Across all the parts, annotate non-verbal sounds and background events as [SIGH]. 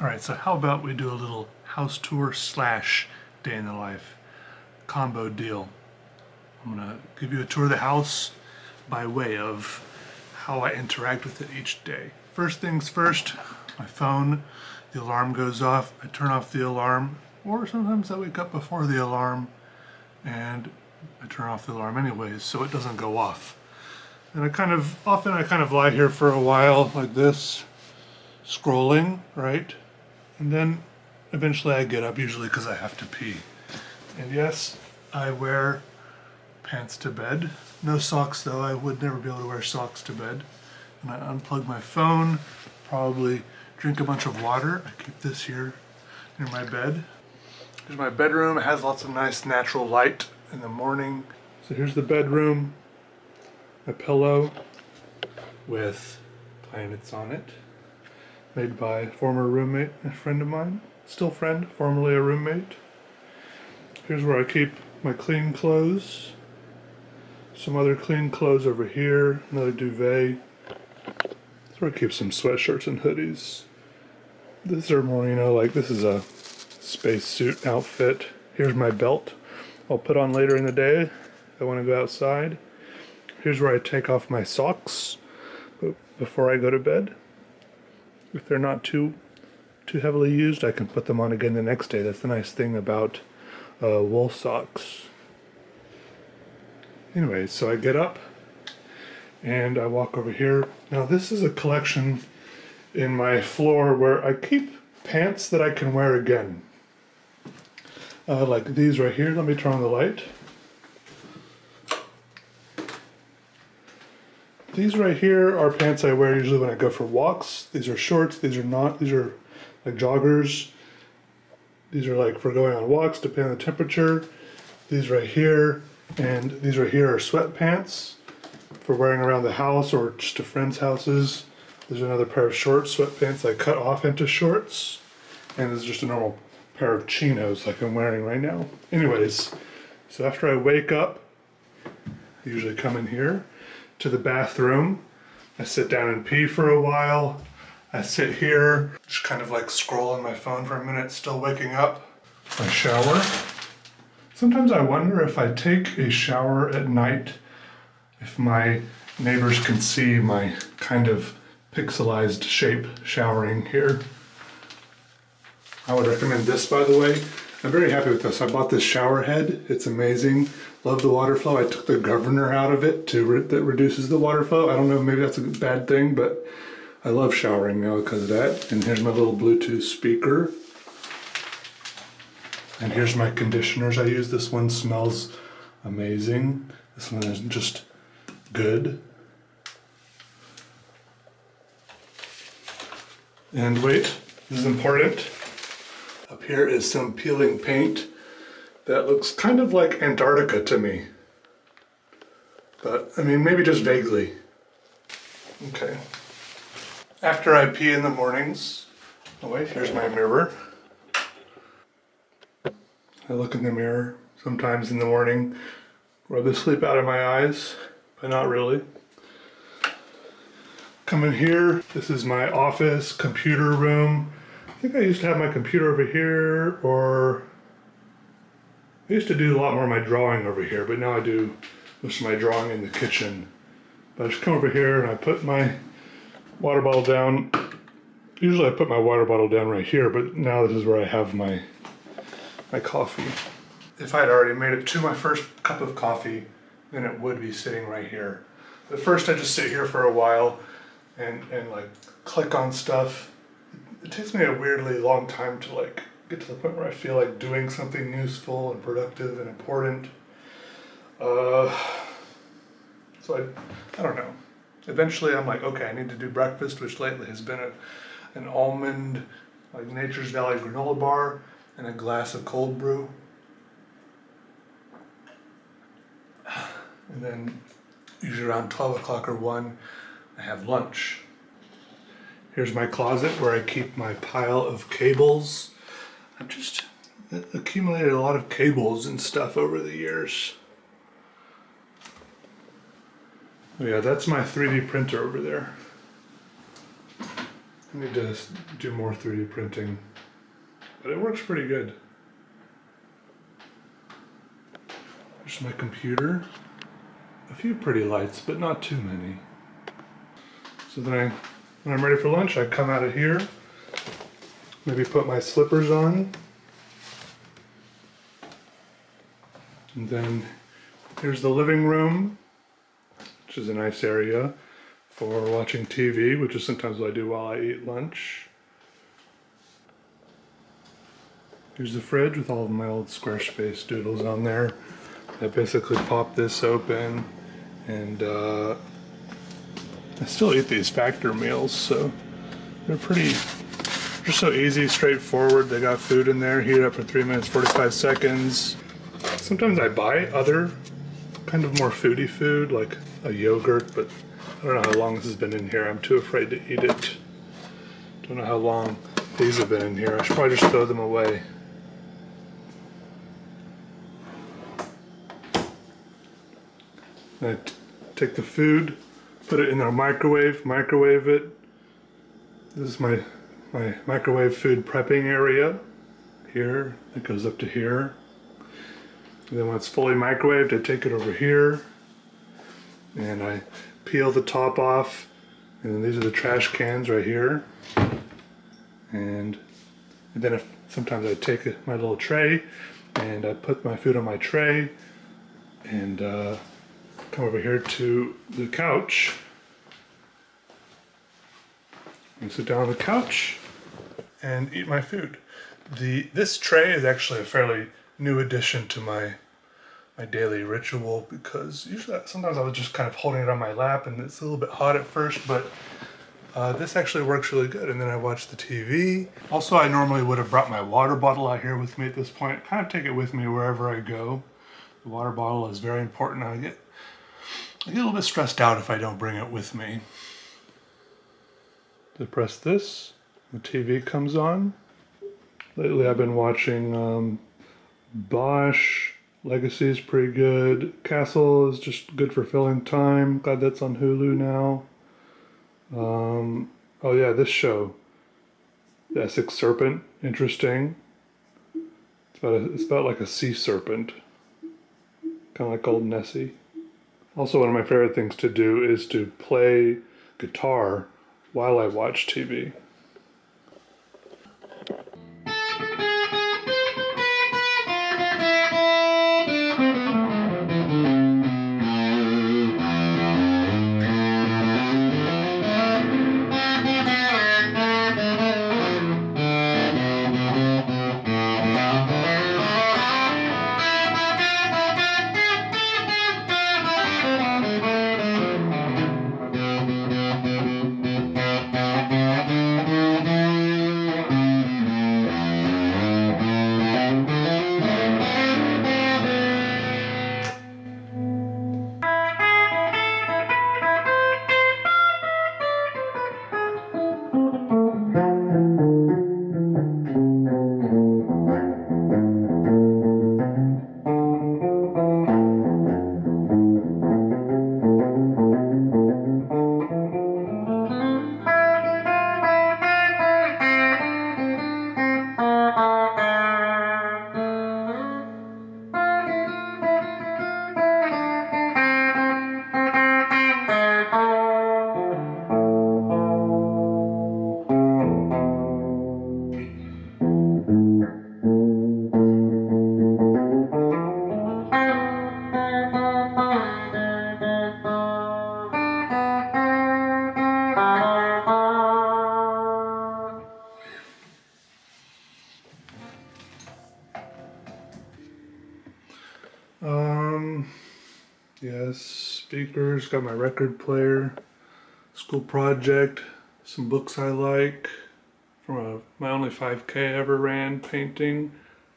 All right, so how about we do a little house tour slash day in the life combo deal. I'm gonna give you a tour of the house by way of how I interact with it each day. First things first, my phone, the alarm goes off, I turn off the alarm, or sometimes I wake up before the alarm and I turn off the alarm anyways so it doesn't go off. And I kind of, often I kind of lie here for a while like this, scrolling, right? And then eventually I get up, usually because I have to pee. And yes, I wear pants to bed. No socks though, I would never be able to wear socks to bed. And I unplug my phone, probably drink a bunch of water. I keep this here near my bed. Here's my bedroom, it has lots of nice natural light in the morning. So here's the bedroom, a pillow with planets on it, made by former roommate, a friend of mine, still friend, formerly a roommate. Here's where I keep my clean clothes. Some other clean clothes over here, another duvet. That's where I keep some sweatshirts and hoodies. This are more, you know, like this is a spacesuit outfit. Here's my belt I'll put on later in the day I want to go outside. Here's where I take off my socks before I go to bed. If they're not too too heavily used, I can put them on again the next day. That's the nice thing about uh, wool socks. Anyway, so I get up and I walk over here. Now this is a collection in my floor where I keep pants that I can wear again. Uh, like these right here. Let me turn on the light. These right here are pants I wear usually when I go for walks. These are shorts. These are not. These are like joggers. These are like for going on walks, depending on the temperature. These right here and these right here are sweatpants for wearing around the house or just to friends' houses. There's another pair of short sweatpants I cut off into shorts. And this is just a normal pair of chinos like I'm wearing right now. Anyways, so after I wake up, I usually come in here to the bathroom. I sit down and pee for a while. I sit here, just kind of like scroll on my phone for a minute, still waking up. I shower. Sometimes I wonder if I take a shower at night, if my neighbors can see my kind of pixelized shape showering here. I would recommend this by the way. I'm very happy with this. I bought this shower head. It's amazing. Love the water flow. I took the governor out of it to re that reduces the water flow. I don't know, maybe that's a bad thing, but I love showering now because of that. And here's my little Bluetooth speaker. And here's my conditioners I use. This one smells amazing. This one is just good. And wait, this is important. Up here is some peeling paint that looks kind of like Antarctica to me. But, I mean, maybe just vaguely. Okay. After I pee in the mornings, oh wait, here's my mirror. I look in the mirror sometimes in the morning, rub the sleep out of my eyes, but not really. Come in here, this is my office, computer room. I think I used to have my computer over here, or I used to do a lot more of my drawing over here, but now I do most of my drawing in the kitchen. But I just come over here and I put my water bottle down. Usually I put my water bottle down right here, but now this is where I have my my coffee. If I had already made it to my first cup of coffee, then it would be sitting right here. But first I just sit here for a while and, and like click on stuff. It takes me a weirdly long time to like get to the point where I feel like doing something useful and productive and important. Uh, so I, I don't know. Eventually I'm like, okay, I need to do breakfast, which lately has been a, an almond, like Nature's Valley granola bar and a glass of cold brew. And then usually around 12 o'clock or 1, I have lunch. Here's my closet where I keep my pile of cables. I've just accumulated a lot of cables and stuff over the years. Oh yeah, that's my 3D printer over there. I need to do more 3D printing, but it works pretty good. There's my computer. A few pretty lights, but not too many. So then I, when I'm ready for lunch, I come out of here, maybe put my slippers on, and then here's the living room, which is a nice area for watching TV, which is sometimes what I do while I eat lunch. Here's the fridge with all of my old Squarespace doodles on there. I basically pop this open and uh, I still eat these factor meals, so they're pretty, they're so easy, straightforward. They got food in there, heat it up for three minutes, 45 seconds. Sometimes I buy other kind of more foodie food, like a yogurt, but I don't know how long this has been in here. I'm too afraid to eat it. Don't know how long these have been in here. I should probably just throw them away. I take the food, put it in our microwave, microwave it. This is my, my microwave food prepping area here. It goes up to here. And then when it's fully microwaved, I take it over here and I peel the top off and these are the trash cans right here and, and then if sometimes I take my little tray and I put my food on my tray and uh, come over here to the couch and sit down on the couch and eat my food. The This tray is actually a fairly new addition to my my daily ritual because usually sometimes I was just kind of holding it on my lap and it's a little bit hot at first, but uh, this actually works really good. And then I watch the TV. Also, I normally would have brought my water bottle out here with me at this point. Kind of take it with me wherever I go. The water bottle is very important. I get, I get a little bit stressed out if I don't bring it with me. To press this, the TV comes on. Lately I've been watching um, Bosch, Legacy is pretty good. Castle is just good for filling time. Glad that's on Hulu now. Um, oh yeah, this show, the Essex Serpent, interesting. It's about a, it's about like a sea serpent, kind of like Old Nessie. Also, one of my favorite things to do is to play guitar while I watch TV. Speakers, got my record player, school project, some books I like from a, my only 5K I ever ran painting.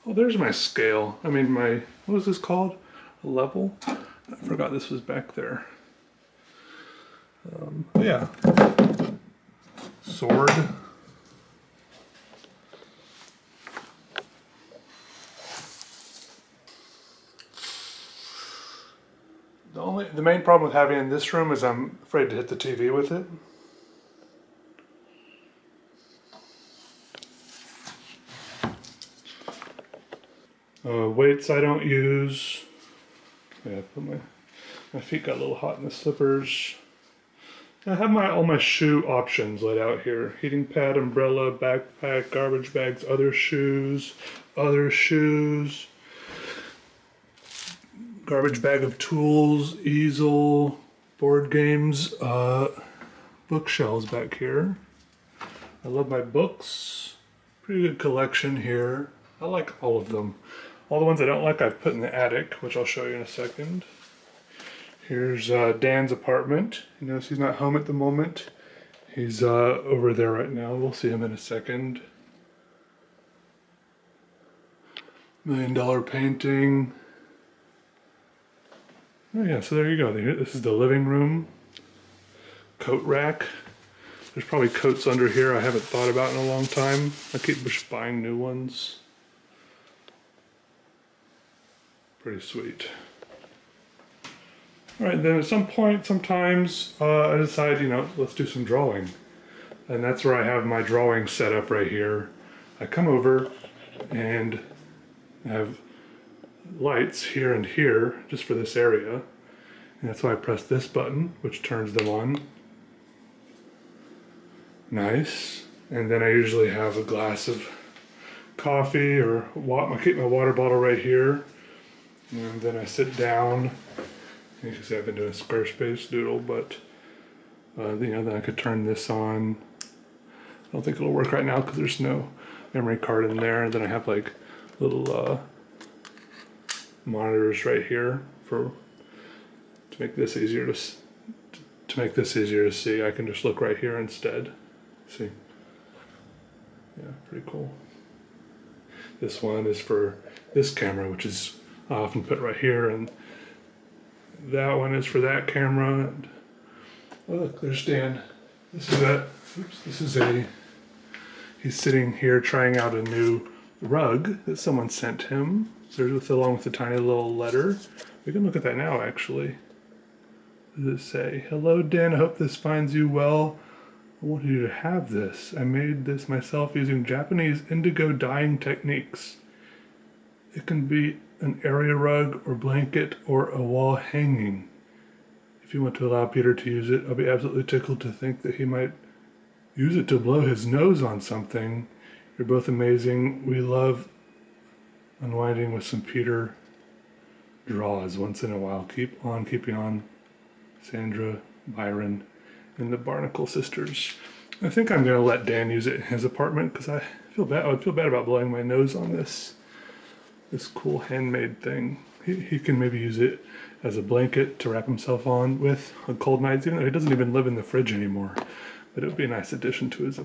Oh, there's my scale. I mean, my, what was this called? A level? I forgot this was back there. Um, yeah. Sword. The only the main problem with having in this room is I'm afraid to hit the TV with it. Uh, weights I don't use. Yeah, put my my feet got a little hot in the slippers. I have my all my shoe options laid out here. Heating pad, umbrella, backpack, garbage bags, other shoes, other shoes garbage bag of tools, easel, board games, uh, bookshelves back here. I love my books. Pretty good collection here. I like all of them. All the ones I don't like I've put in the attic, which I'll show you in a second. Here's uh, Dan's apartment. You notice he's not home at the moment. He's uh, over there right now. We'll see him in a second. Million dollar painting. Oh yeah, so there you go. This is the living room. Coat rack. There's probably coats under here I haven't thought about in a long time. I keep just buying new ones. Pretty sweet. All right, then at some point, sometimes uh, I decide, you know, let's do some drawing. And that's where I have my drawing set up right here. I come over and have lights here and here just for this area. And that's why I press this button, which turns them on. Nice. And then I usually have a glass of coffee or I keep my water bottle right here. And then I sit down you can see I've been doing Squarespace Doodle, but uh, you know, then I could turn this on. I don't think it'll work right now because there's no memory card in there. And then I have like little uh, monitors right here for to make this easier to to make this easier to see. I can just look right here instead. See? Yeah, pretty cool. This one is for this camera, which is often put right here and that one is for that camera. And, look, there's Dan. This is a, oops, this is a, he's sitting here trying out a new rug that someone sent him. With, along with a tiny little letter. We can look at that now, actually. Does it say, Hello, Dan, I hope this finds you well. I want you to have this. I made this myself using Japanese indigo dyeing techniques. It can be an area rug or blanket or a wall hanging. If you want to allow Peter to use it, I'll be absolutely tickled to think that he might use it to blow his nose on something. You're both amazing. We love unwinding with some Peter draws once in a while. Keep on keeping on, Sandra, Byron, and the Barnacle sisters. I think I'm going to let Dan use it in his apartment because I feel bad. I would feel bad about blowing my nose on this this cool handmade thing. He, he can maybe use it as a blanket to wrap himself on with on cold nights, even though he doesn't even live in the fridge anymore. But it would be a nice addition to his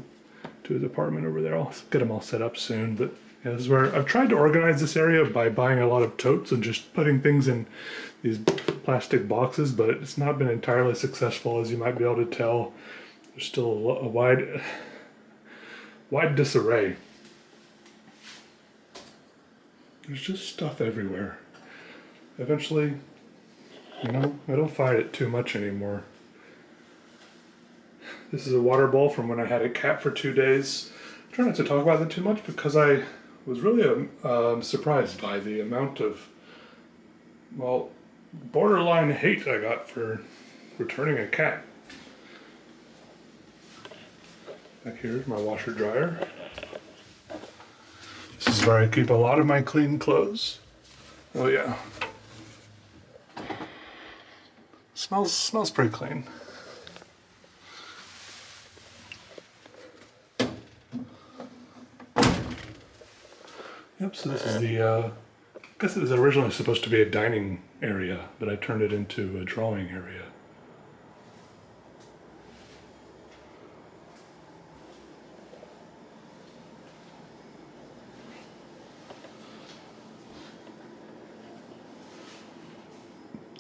to his apartment over there. I'll get him all set up soon. But yeah, this is where I've tried to organize this area by buying a lot of totes and just putting things in these plastic boxes, but it's not been entirely successful, as you might be able to tell. There's still a, wide wide disarray there's just stuff everywhere. Eventually, you know, I don't fight it too much anymore. This is a water bowl from when I had a cat for two days. I try not to talk about that too much because I was really um, um, surprised by the amount of, well, borderline hate I got for returning a cat. Back here's my washer dryer. This is where I keep a lot of my clean clothes. Oh yeah. Smells smells pretty clean. Yep, so this is the, uh, I guess it was originally supposed to be a dining area, but I turned it into a drawing area.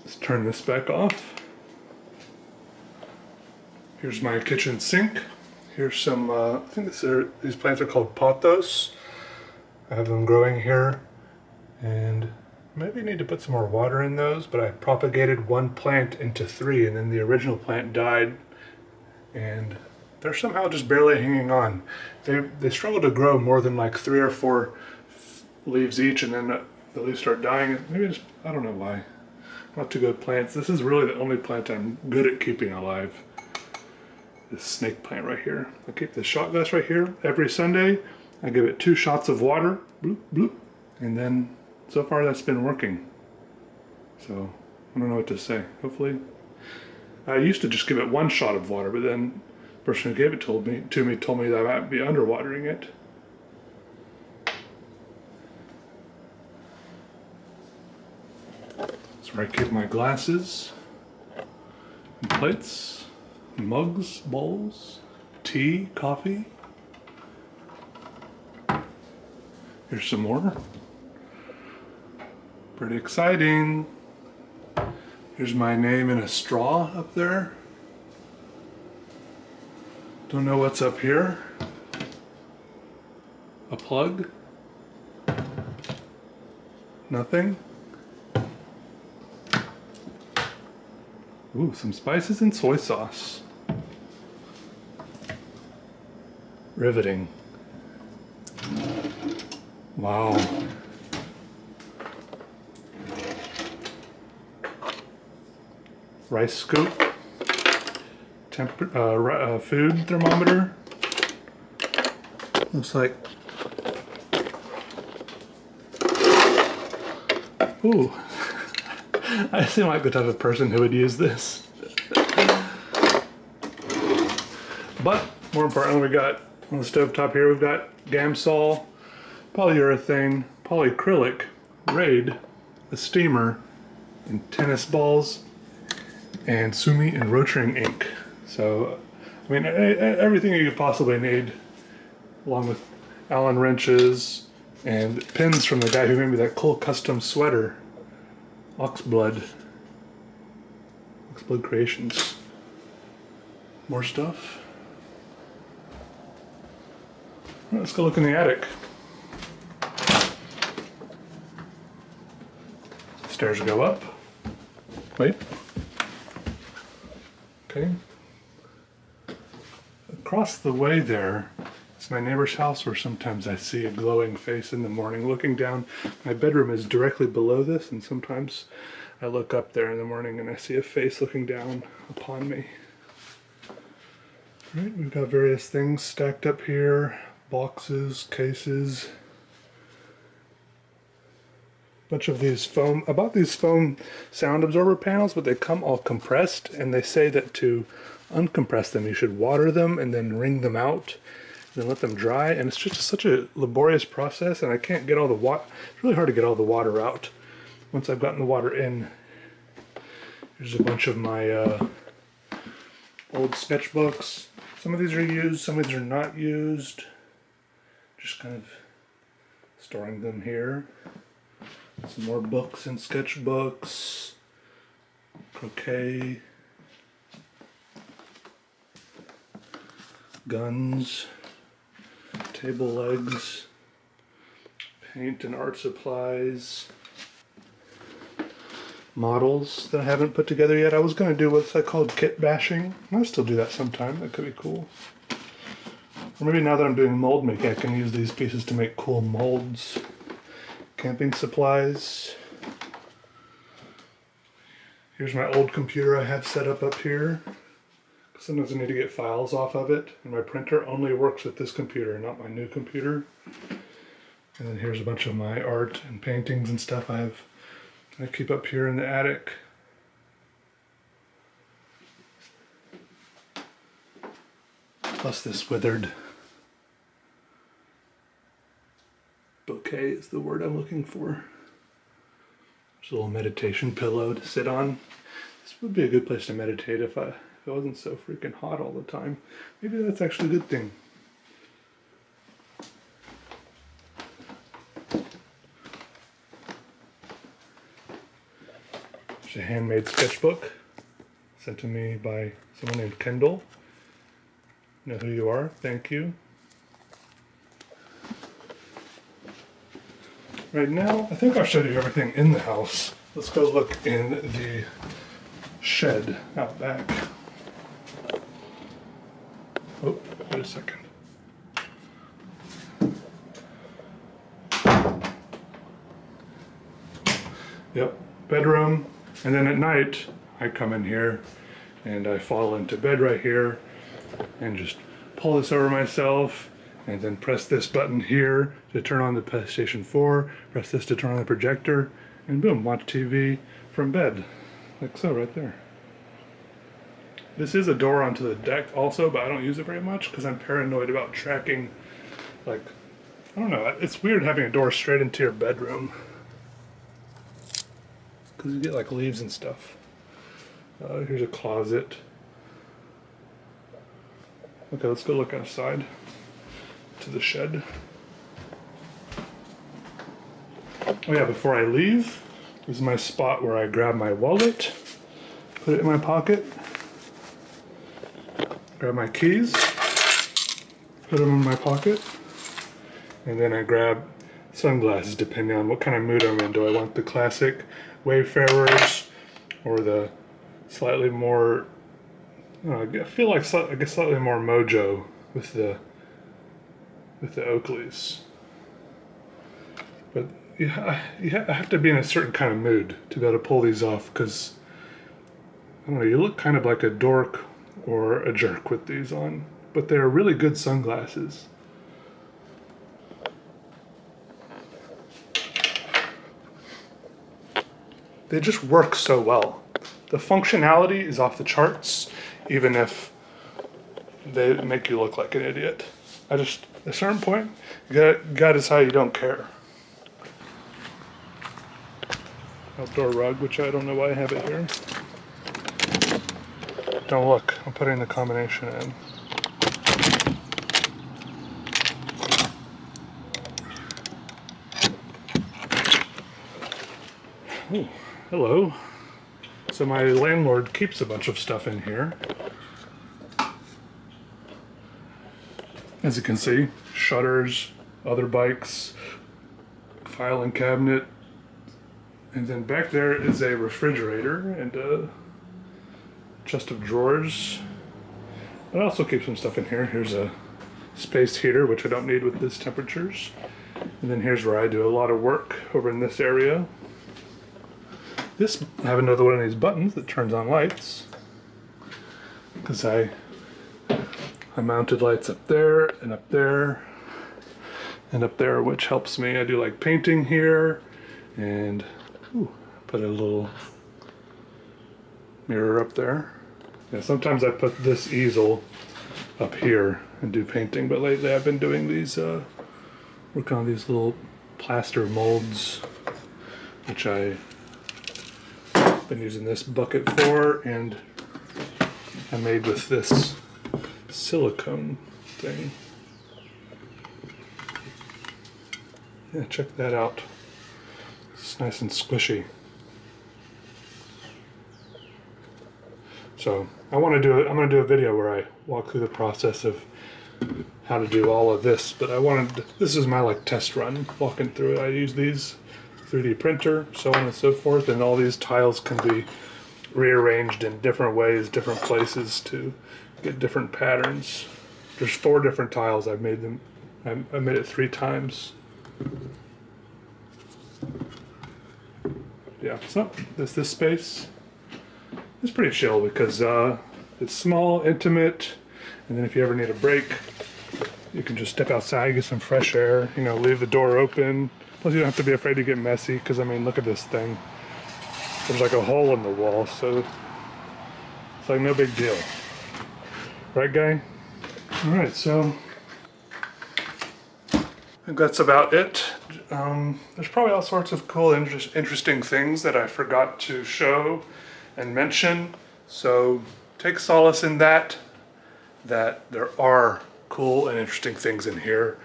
Let's turn this back off. Here's my kitchen sink. Here's some, uh, I think this are, these plants are called pothos. I have them growing here. And maybe need to put some more water in those, but I propagated one plant into three and then the original plant died. And they're somehow just barely hanging on. They, they struggle to grow more than like three or four leaves each and then the leaves start dying. Maybe just, I don't know why. Not too good plants. This is really the only plant I'm good at keeping alive. This snake plant right here. I keep this shot glass right here every Sunday. I give it two shots of water, bloop, bloop, and then so far that's been working. So I don't know what to say. Hopefully, I used to just give it one shot of water, but then the person who gave it told me to me told me that I might be underwatering it. That's where I keep my glasses, and plates, mugs, bowls, tea, coffee. Here's some more. Pretty exciting. Here's my name in a straw up there. Don't know what's up here. A plug? Nothing? Ooh, some spices and soy sauce. Riveting. Wow. Rice scoop. Uh, uh, food thermometer. Looks like. Ooh. [LAUGHS] I seem like the type of person who would use this. But more importantly, we got on the stove top here, we've got Gamsol, polyurethane, polyacrylic, Raid, a steamer, and tennis balls, and Sumi and Rotring ink. So, I mean, everything you could possibly need, along with Allen wrenches and pins from the guy who made me that cool custom sweater. Oxblood. Oxblood Creations. More stuff. Let's go look in the attic. Stairs go up. Wait. Okay. Across the way there is my neighbor's house where sometimes I see a glowing face in the morning looking down. My bedroom is directly below this and sometimes I look up there in the morning and I see a face looking down upon me. All right, we've got various things stacked up here, boxes, cases, bunch of these foam, about these foam sound absorber panels, but they come all compressed, and they say that to uncompress them, you should water them and then wring them out, and then let them dry, and it's just such a laborious process, and I can't get all the water, it's really hard to get all the water out. Once I've gotten the water in, here's a bunch of my uh, old sketchbooks. Some of these are used, some of these are not used. Just kind of storing them here. Some more books and sketchbooks. Croquet. Guns. Table legs. Paint and art supplies. Models that I haven't put together yet. I was going to do what's called kit bashing. I'll still do that sometime. That could be cool. Or maybe now that I'm doing mold making, I can use these pieces to make cool molds camping supplies. Here's my old computer I have set up up here. Sometimes I need to get files off of it, and my printer only works with this computer, not my new computer. And then here's a bunch of my art and paintings and stuff I have I keep up here in the attic. Plus this withered bouquet is the word I'm looking for. There's a little meditation pillow to sit on. This would be a good place to meditate if, I, if it wasn't so freaking hot all the time. Maybe that's actually a good thing. It's a handmade sketchbook sent to me by someone named Kendall. Know who you are. Thank you. Right now, I think I've showed you everything in the house. Let's go look in the shed out back. Oh, wait a second. Yep, bedroom. And then at night, I come in here and I fall into bed right here and just pull this over myself and then press this button here to turn on the PlayStation 4, press this to turn on the projector, and boom, watch TV from bed. Like so, right there. This is a door onto the deck also, but I don't use it very much because I'm paranoid about tracking, like, I don't know, it's weird having a door straight into your bedroom. Because you get like leaves and stuff. Uh, here's a closet. Okay, let's go look outside to the shed. Oh yeah, before I leave, this is my spot where I grab my wallet, put it in my pocket, grab my keys, put them in my pocket, and then I grab sunglasses depending on what kind of mood I'm in. Do I want the classic Wayfarers or the slightly more, I, I feel like I guess slightly more mojo with the with the Oakleys. But you, you have to be in a certain kind of mood to be able to pull these off because I don't know, you look kind of like a dork or a jerk with these on, but they're really good sunglasses. They just work so well. The functionality is off the charts, even if they make you look like an idiot. I just, a certain point, you gotta, gotta decide you don't care. Outdoor rug, which I don't know why I have it here. Don't look, I'm putting the combination in. Ooh, hello. So my landlord keeps a bunch of stuff in here. As you can see, shutters, other bikes, filing cabinet, and then back there is a refrigerator and a chest of drawers. I also keep some stuff in here. Here's a space heater, which I don't need with these temperatures. And then here's where I do a lot of work over in this area. This, I have another one of these buttons that turns on lights. Because I, I mounted lights up there and up there and up there, which helps me. I do like painting here and ooh, put a little mirror up there. Yeah, sometimes I put this easel up here and do painting, but lately I've been doing these, uh, work on these little plaster molds, which I've been using this bucket for, and I made with this silicone thing. Yeah, check that out. It's nice and squishy. So I want to do it. I'm going to do a video where I walk through the process of how to do all of this. But I wanted this is my like test run walking through it. I use these 3D printer, so on and so forth, and all these tiles can be rearranged in different ways, different places to get different patterns. There's four different tiles. I've made them. I made it three times. Yeah, so there's this space it's pretty chill because uh, it's small, intimate, and then if you ever need a break, you can just step outside, get some fresh air, you know, leave the door open. Plus you don't have to be afraid to get messy because I mean, look at this thing. There's like a hole in the wall, so it's like no big deal. Right, guy? All right, so I think that's about it. Um, there's probably all sorts of cool, inter interesting things that I forgot to show and mention. So take solace in that, that there are cool and interesting things in here.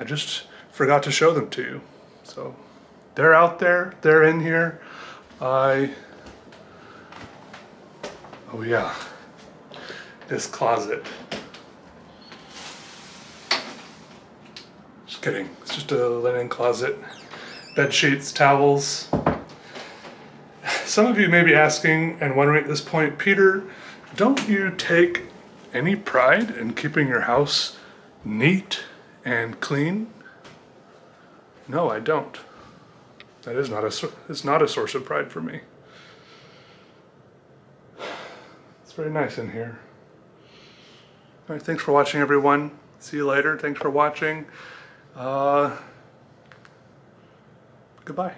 I just forgot to show them to you. So they're out there, they're in here. I, oh yeah, this closet. Just kidding, it's just a linen closet. Bed sheets, towels, some of you may be asking and wondering at this point, Peter, don't you take any pride in keeping your house neat and clean? No, I don't. That is not a it's not a source of pride for me. It's very nice in here. All right, thanks for watching, everyone. See you later. Thanks for watching. Uh, goodbye.